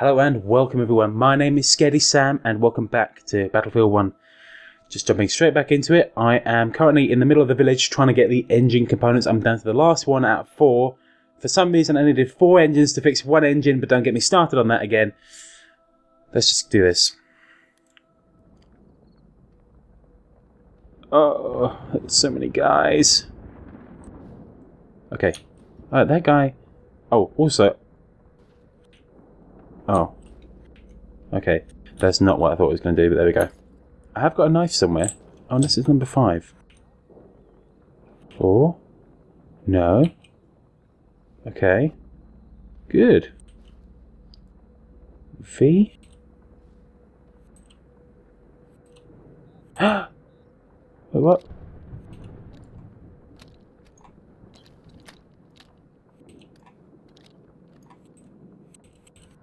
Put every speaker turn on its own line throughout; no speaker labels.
Hello and welcome everyone. My name is Scaredy Sam and welcome back to Battlefield 1. Just jumping straight back into it, I am currently in the middle of the village trying to get the engine components. I'm down to the last one out of four. For some reason I needed four engines to fix one engine, but don't get me started on that again. Let's just do this. Oh, so many guys. Okay. Uh, that guy... Oh, also... Oh. Okay. That's not what I thought it was going to do, but there we go. I have got a knife somewhere. Oh, this is number five. Four. No. Okay. Good. V. What?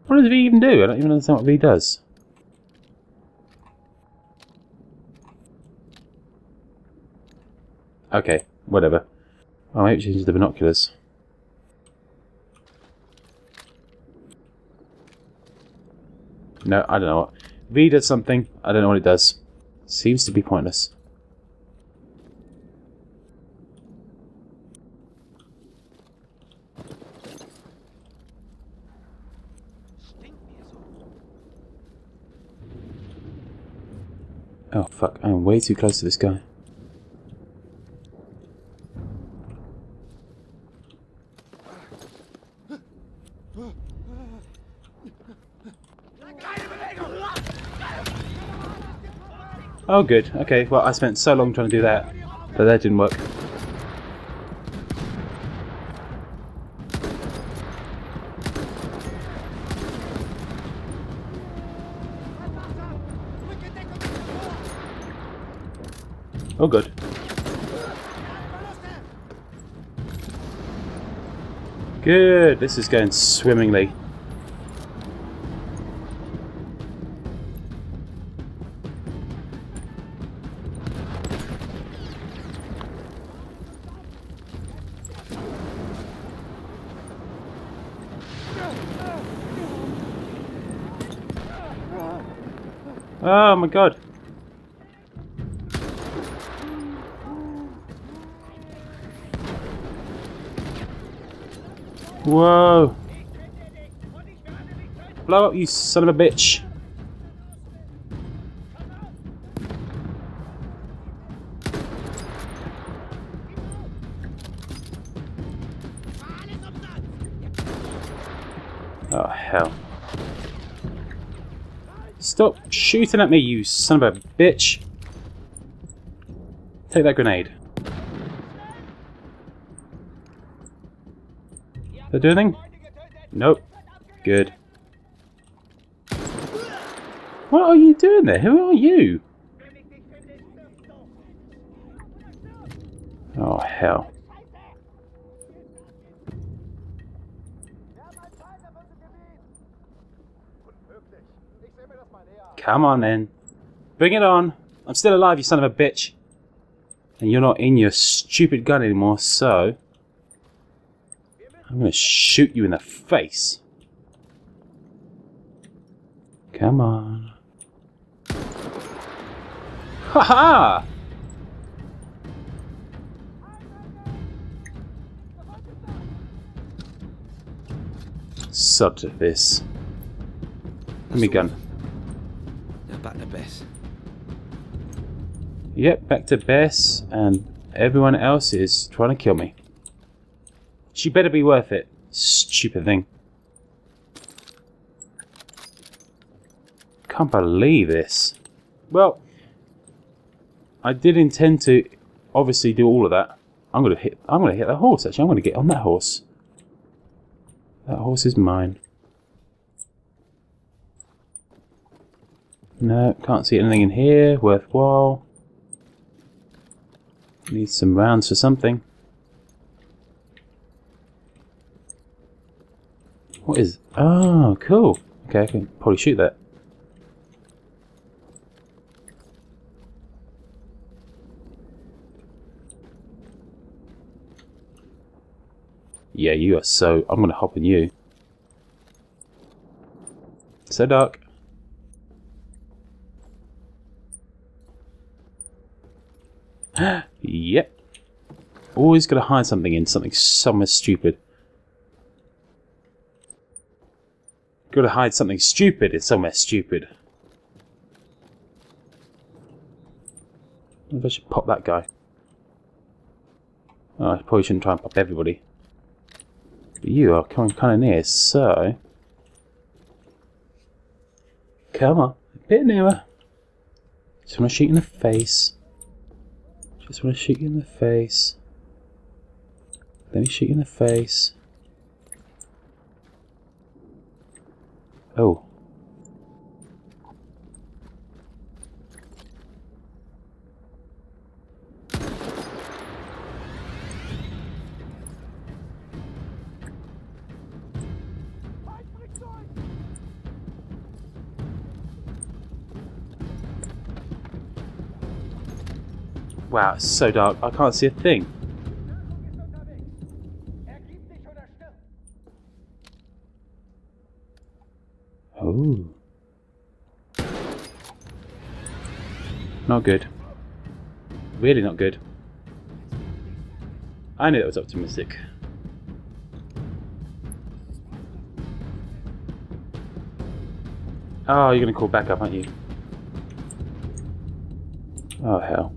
What does V even do? I don't even understand what V does. Okay, whatever. I might change the binoculars. No, I don't know what. V does something. I don't know what it does. Seems to be pointless. Oh fuck, I am way too close to this guy. Oh good, okay, well I spent so long trying to do that, but that didn't work. Oh good. Good, this is going swimmingly. Oh my god. Whoa. Blow up, you son of a bitch. Oh, hell. Stop shooting at me, you son of a bitch. Take that grenade. They do anything? Nope. Good. What are you doing there? Who are you? Oh, hell. Come on then. Bring it on. I'm still alive, you son of a bitch. And you're not in your stupid gun anymore, so... I'm gonna shoot you in the face. Come on. Ha ha! Sod to this. Let me gun.
Now back to Bess.
Yep, back to Bess, and everyone else is trying to kill me. She better be worth it. Stupid thing. Can't believe this. Well, I did intend to obviously do all of that. I'm gonna hit I'm gonna hit that horse actually. I'm gonna get on that horse. That horse is mine. No, can't see anything in here worthwhile. Need some rounds for something. What is... Oh, cool. Okay, I can probably shoot that. Yeah, you are so... I'm going to hop on you. So dark. yep. Always gotta hide something in something somewhere stupid. Gotta hide something stupid in somewhere stupid. Maybe I should pop that guy. Oh, I probably shouldn't try and pop everybody. But you are coming kind of near, so... Come on, a bit nearer. Just want to shoot you in the face. Just want to shoot you in the face. Let me shoot you in the face. Oh. Wow, it's so dark. I can't see a thing. Oh. Not good. Really not good. I knew that was optimistic. Oh, you're going to call back up, aren't you? Oh, hell.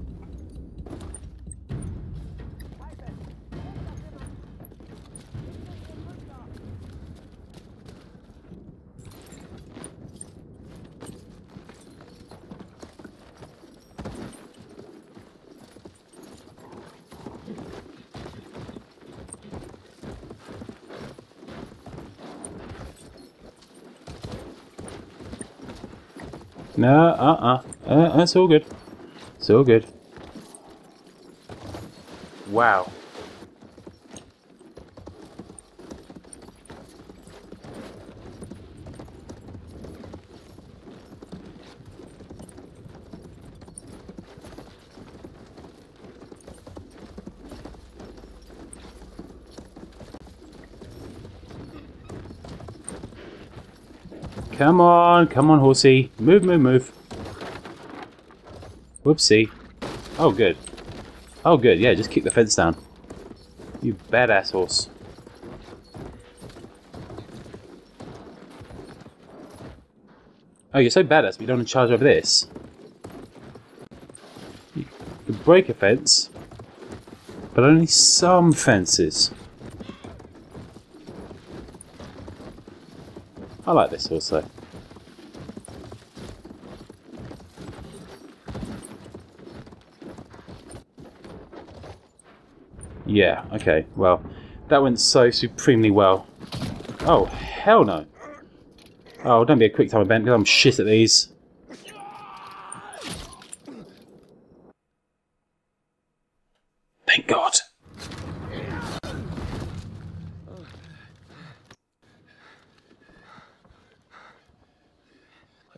No, uh-uh. Uh, that's all good. All good. Wow. Come on, come on, horsey. Move, move, move. Whoopsie. Oh, good. Oh, good. Yeah, just kick the fence down. You badass horse. Oh, you're so badass, but you don't want to charge over this. You break a fence, but only some fences. I like this also. Yeah, okay, well, that went so supremely well. Oh, hell no. Oh, don't be a quick time event because I'm shit at these. Thank God.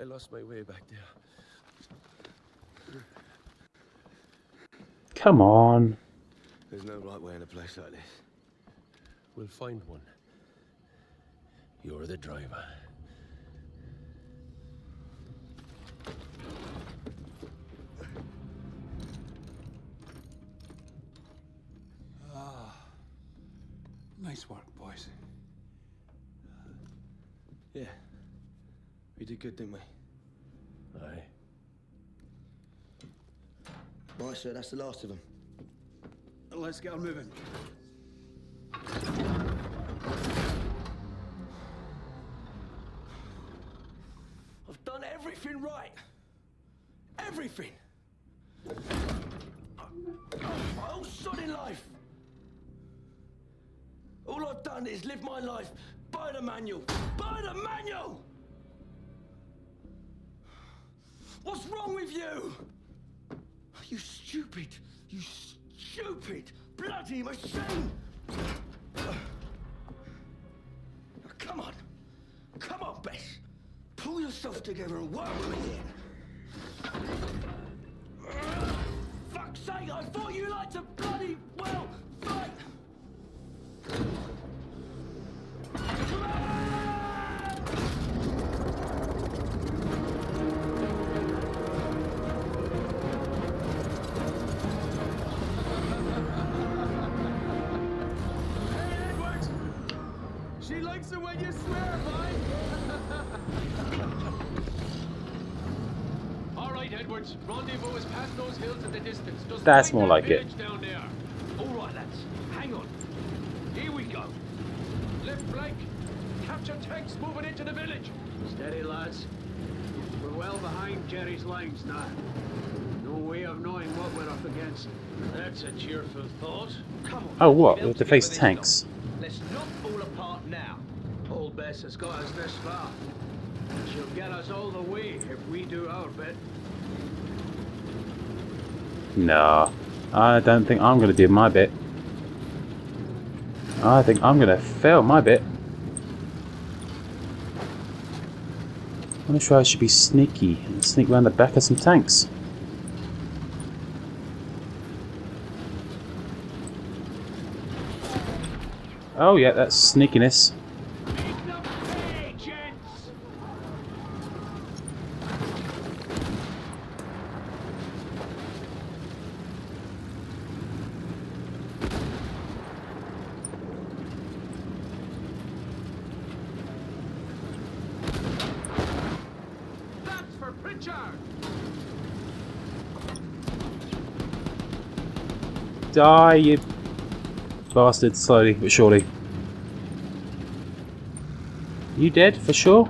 I lost my way back there.
Come on.
There's no right way in a place like this. We'll find one. You're the driver.
Ah, Nice work, boys.
Yeah. We did good, didn't we? Aye.
Right, sir, that's the last of them.
Let's get on moving.
together and work with it. Sake, I thought you liked to bloody, well, fight! She
likes it when you swear, mate. All right, Rendezvous is past those hills in the distance. Just
That's more like it.
Down there. All right, lads. Hang on. Here we go. Left flank. Capture tanks moving into the village.
Steady, lads. We're well behind Jerry's lines now. No way of knowing what we're up against.
That's a cheerful thought. Come on.
Oh, what? We
We'll
have to face tanks.
Let's not fall apart now.
Old Bess has got us this far. She'll get us all the way if we do our bit.
No, I don't think I'm going to do my bit. I think I'm going to fail my bit. I'm not sure I should be sneaky and sneak around the back of some tanks. Oh yeah, that's sneakiness.
Make them pay, gents!
That's for Pritchard.
Die, you bastard, slowly but surely. You dead, for sure?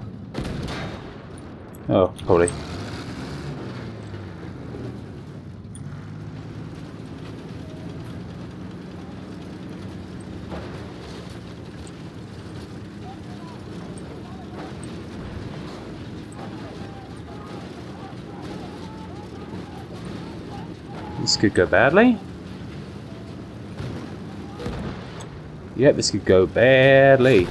Oh, probably. This could go badly. Yep, this could go badly.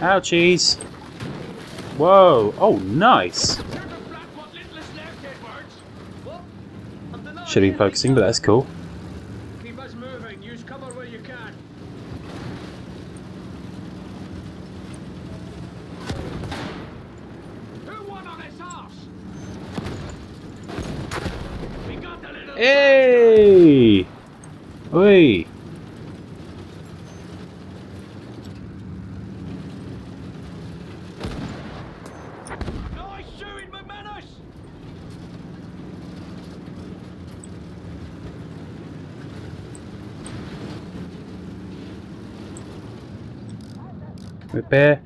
Ouchies! Whoa! Oh, nice! Should have been focusing, but that's cool.
Keep us moving. Use cover where you can.
Who won on his horse? We got the little.
Hey! Oi!
Nice shooting, McManus.
Repair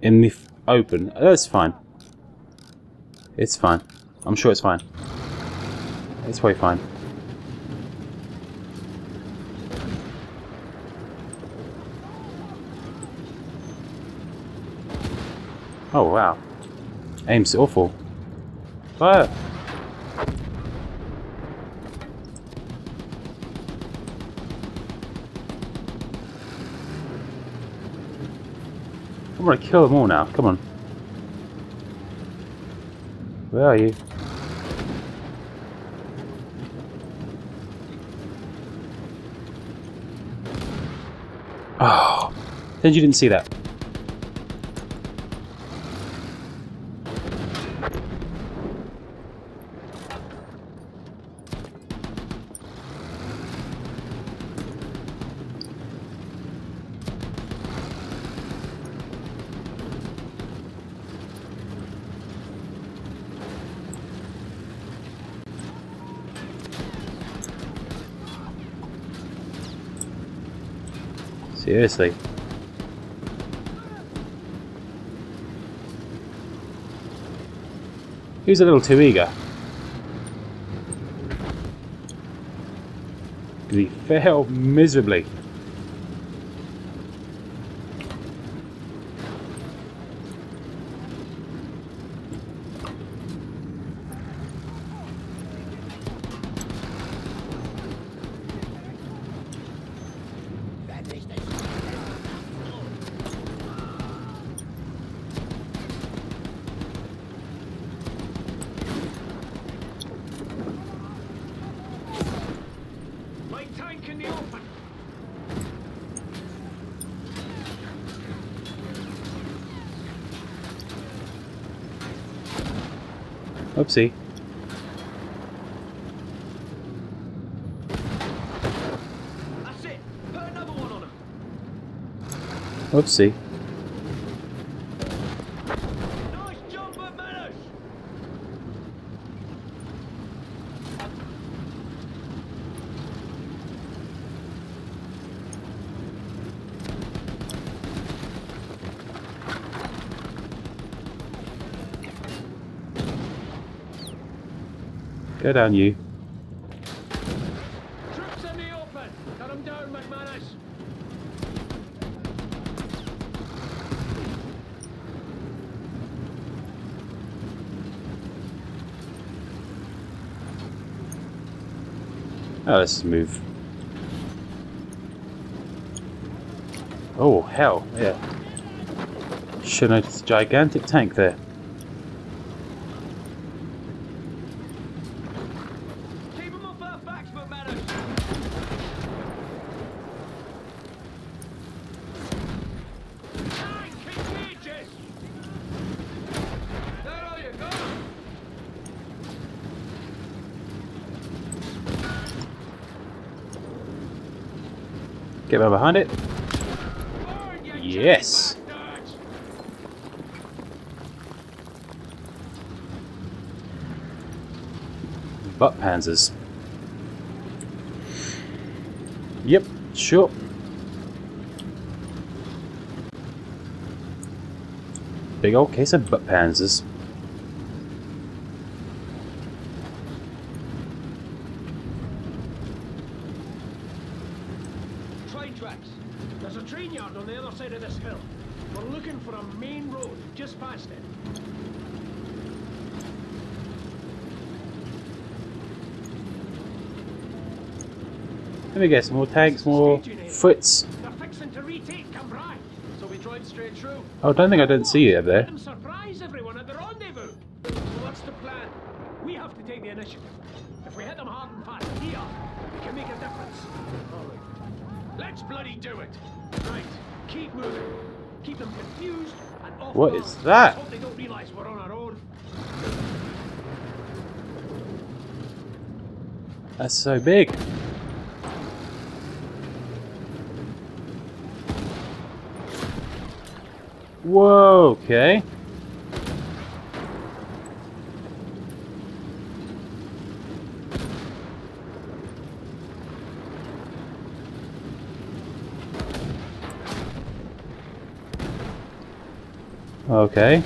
in the open. Oh, That's fine. It's fine. I'm sure it's fine. It's way fine. Oh wow. Aim's awful. Fire! Want to kill them all now. Come on. Where are you? Oh, then you didn't see that. Seriously. He was a little too eager? He failed miserably.
Light tank in the open.
Oopsie.
That's it. Put another one on him.
Oopsie.
Nice jump at Menace.
Go down, you.
Troops in the open. Cut them down, McManus.
Oh, let's move. Oh, hell, yeah. Should notice a gigantic tank there.
Keep them off our backs, McManus. Nine, keep gauges. There are you, go.
Get right behind it. Yes. Butt panzers. Yep, sure. Big old case of butt panzers.
Train tracks. There's a train yard on the other side of this hill. We're looking for a main road just past it.
Me guess, more tanks, more foots. Oh, I don't think I didn't see you there.
what's the plan? We have to take the initiative. If we hit them hard and fast here, we can make a difference. All right.
Let's bloody do it.
Right. Keep moving. Keep them confused and off
What that? That's so big. Whoa, okay. Okay.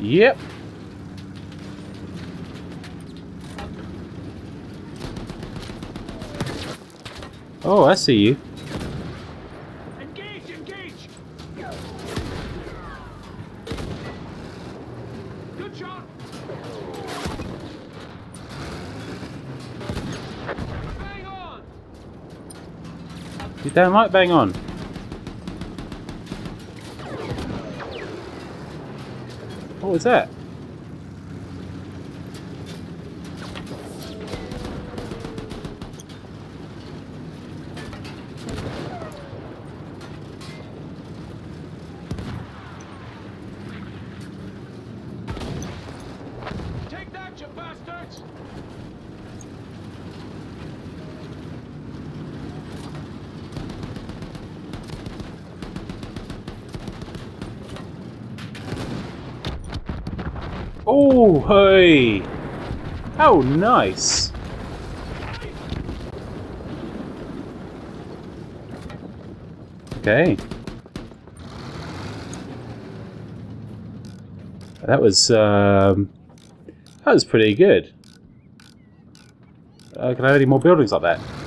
Yep. Oh, I see you.
Engage, engage! Good shot!
Bang on.
You damn right, bang on. What was that?
Take that, you bastards.
Oh, hey! How nice! Okay. That was, um, that was pretty good. Uh, can I have any more buildings like that?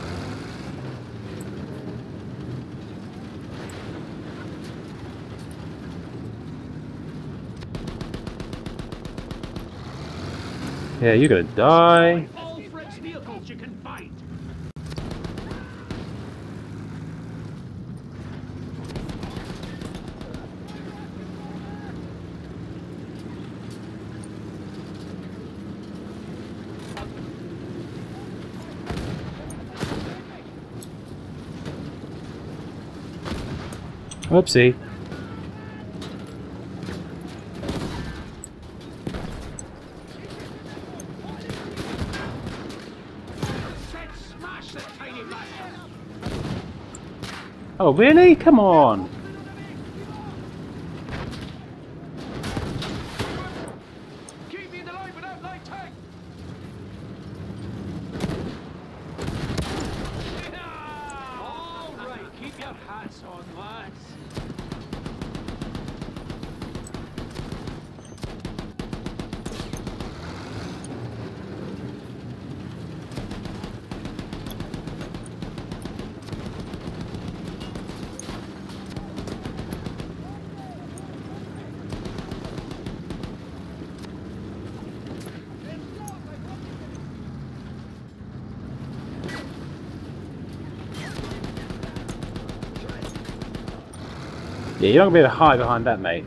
Yeah, you're gonna die. Whoopsie. Really? Come on.
Keep me in the light without light tank!
All right, keep your hats on, lads.
Yeah, you're not going to be able to hide behind that, mate.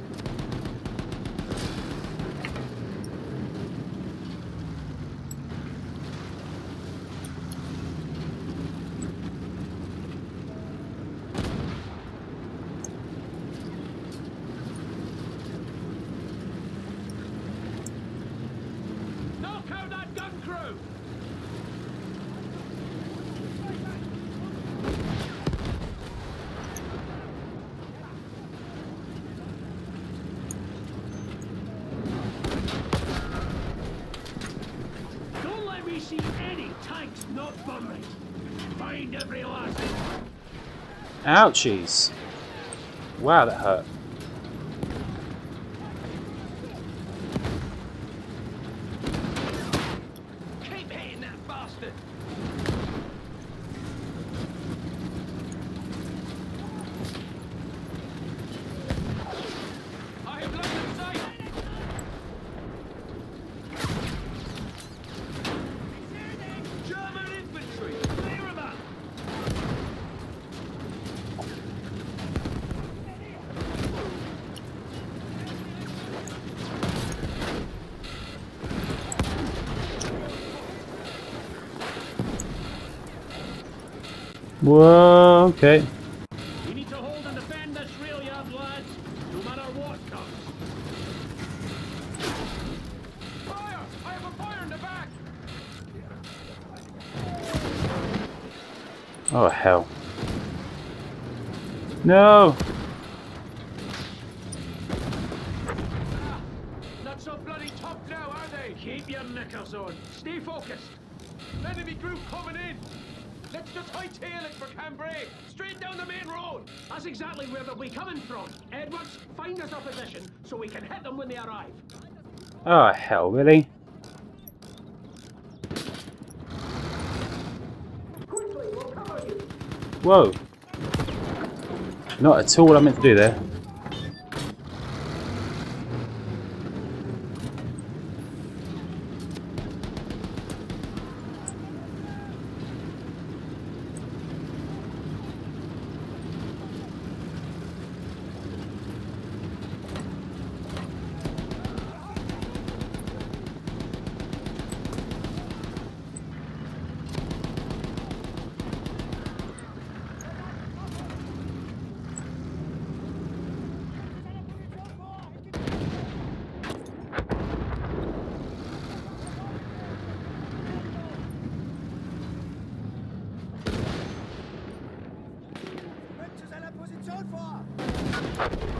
Knock out that gun crew! Don't let me see any tanks not burn right. Find every last one.
Ouchies. Wow, that hurt.
Keep hitting that bastard!
I have line of sight!
German infantry! Clear 'em out!
Whoa, okay.
We need to hold and defend this rail yard, lads, no matter what comes.
Fire! I have a fire in the back!
Oh, hell. No!
Ah, not so bloody tough now, are they?
Keep your knickers on. Stay focused.
Enemy group coming in! Let's just hightail it for Cambrai! Straight down the main road!
That's exactly where they'll be coming from. Edwards, find us a position so we can hit them when they arrive.
Oh, hell, really? Whoa. Not at all what I meant to do there.
Range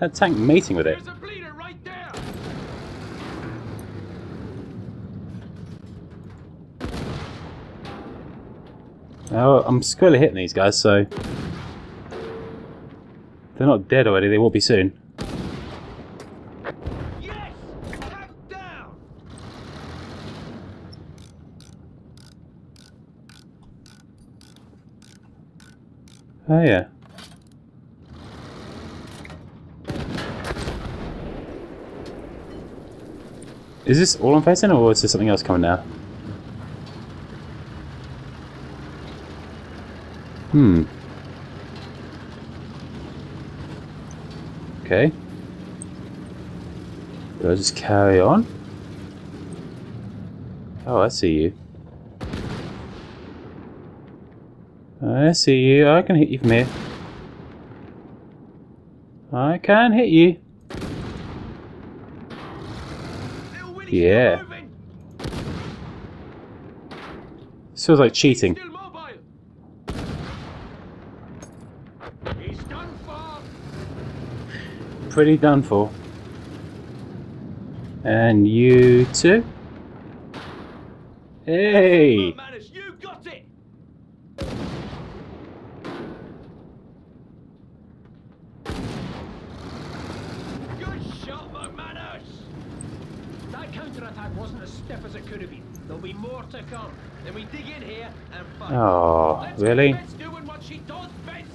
That
tank mating with it. Oh, I'm squarely hitting these guys, so... They're not dead already, they will be soon.
Yes! Down!
Oh yeah. Is this all I'm facing, or is there something else coming now? Hmm. Okay. Do I just carry on? Oh, I see you. I see you. I can hit you from here. I can hit you.
Little Winnie's
Yeah. feels like cheating. Pretty done for. And you too? Hey!
Manus, you got it. Good shot, McManus.
That counterattack wasn't as stiff as it could have been. There'll be more to come.
Then we dig in here and fight.
Oh,
Let's
really?
doing what she does best.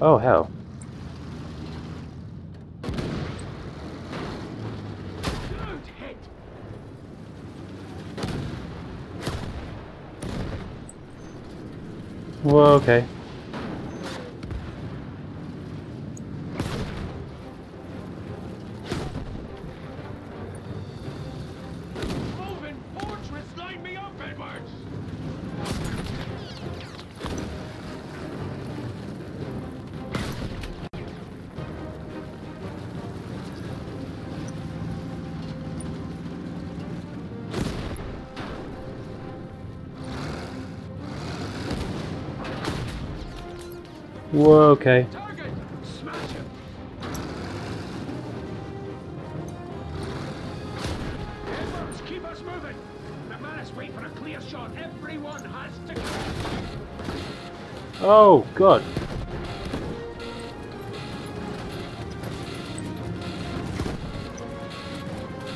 Oh, hell.
Hit.
Okay.
To.
Oh, God.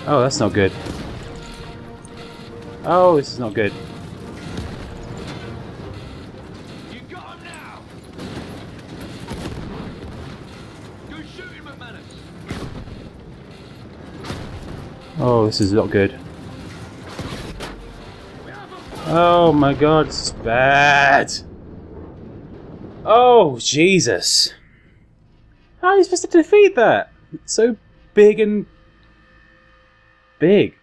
Oh, that's not good. Oh, this is not good. Oh, this is not good. Oh my god, this is bad. Oh, Jesus. How are you supposed to defeat that? It's so big and. big.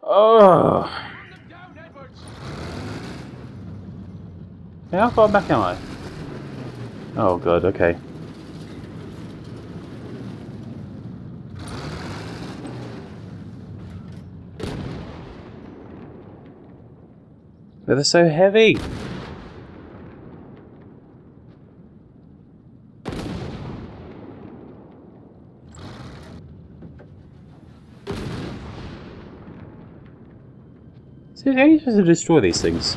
Oh. How far back am I? Oh god, okay. But they're so heavy. So how are you supposed to destroy these things?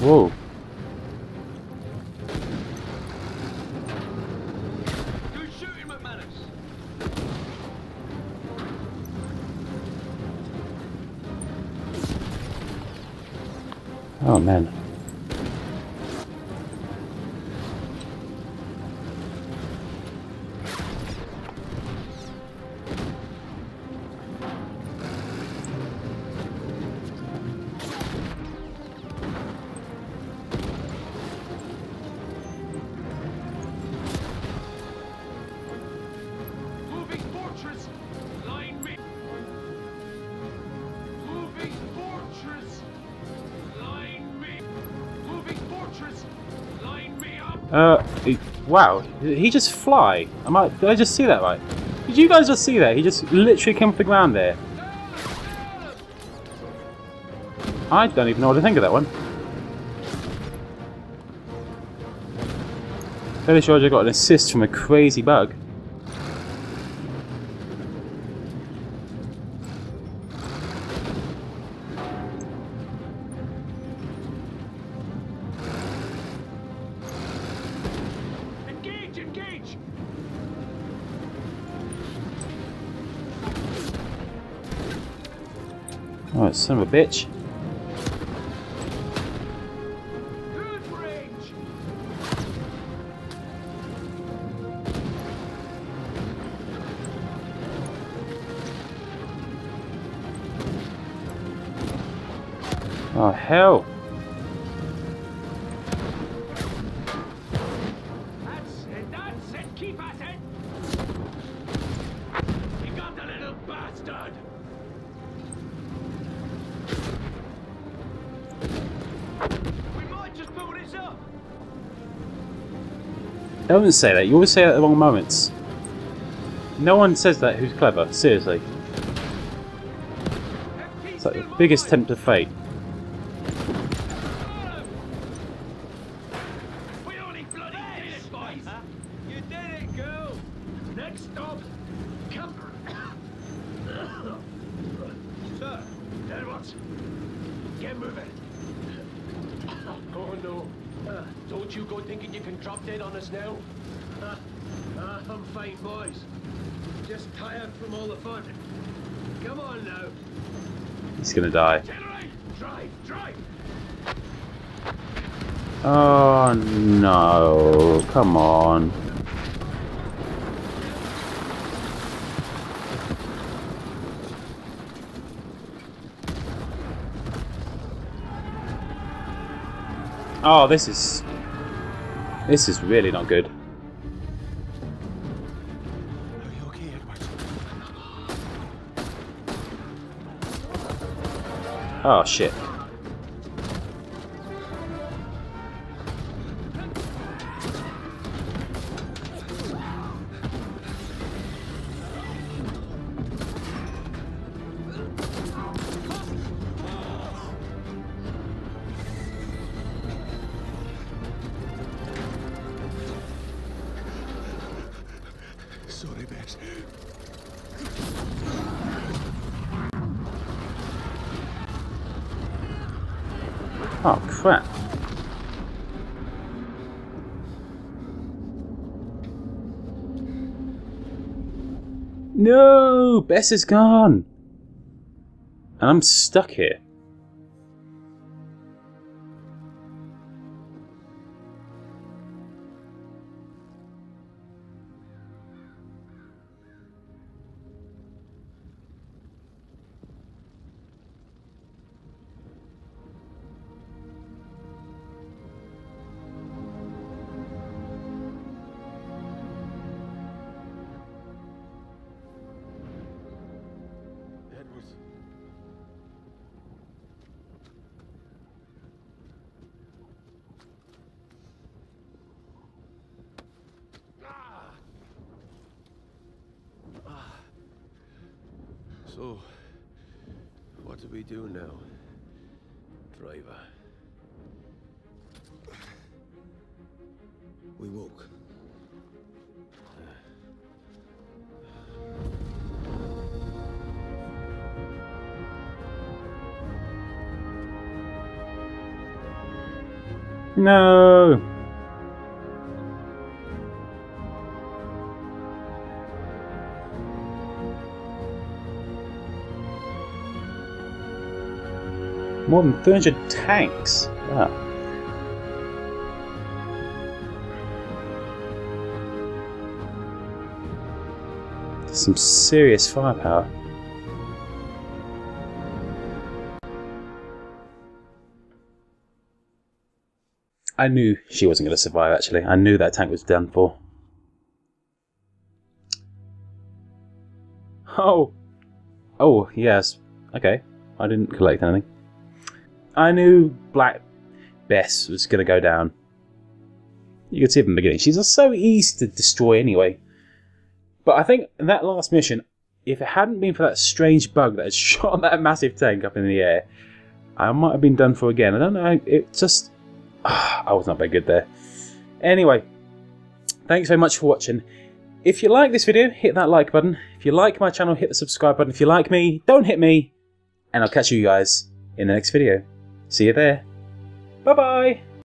Whoa. Oh Uh, wow. He just fly? Am I, did I just see that right? Did you guys just see that? He just literally came off the ground there. I don't even know what to think of that one. Fairly sure I got an assist from a crazy bug. Son of a bitch. Oh, hell.
That's it, that's it, keep at it! You got the little bastard!
Don't say that. You always say that at the wrong moments. No one says that who's clever. Seriously. It's like the biggest tempt of fate.
We only bloody did it, boys! You did it, girl! Next stop, Camp... Sir, Edwards, get moving. Oh no. Uh, don't you go thinking you can drop dead on us now. Uh, uh, I'm fine, boys. Just tired from all the fun. Come on now.
He's gonna die.
Generate! Drive, drive!
Oh no. Come on. Oh, this is. This is really not good. Oh shit.
Bess
is gone! And I'm stuck here.
So, what do we do now, driver?
We walk.
No! More than 300 tanks. Wow. Some serious firepower. I knew she wasn't going to survive, actually. I knew that tank was done for. Oh! Oh, yes. Okay. I didn't collect anything. I knew Black Bess was going to go down. You could see from the beginning. She's so easy to destroy anyway. But I think in that last mission, if it hadn't been for that strange bug that had shot that massive tank up in the air, I might have been done for again. I don't know. It just. I was not very good there. Anyway, thanks very much for watching. If you like this video, hit that like button. If you like my channel, hit the subscribe button. If you like me, don't hit me. And I'll catch you guys in the next video. See you there. Bye bye.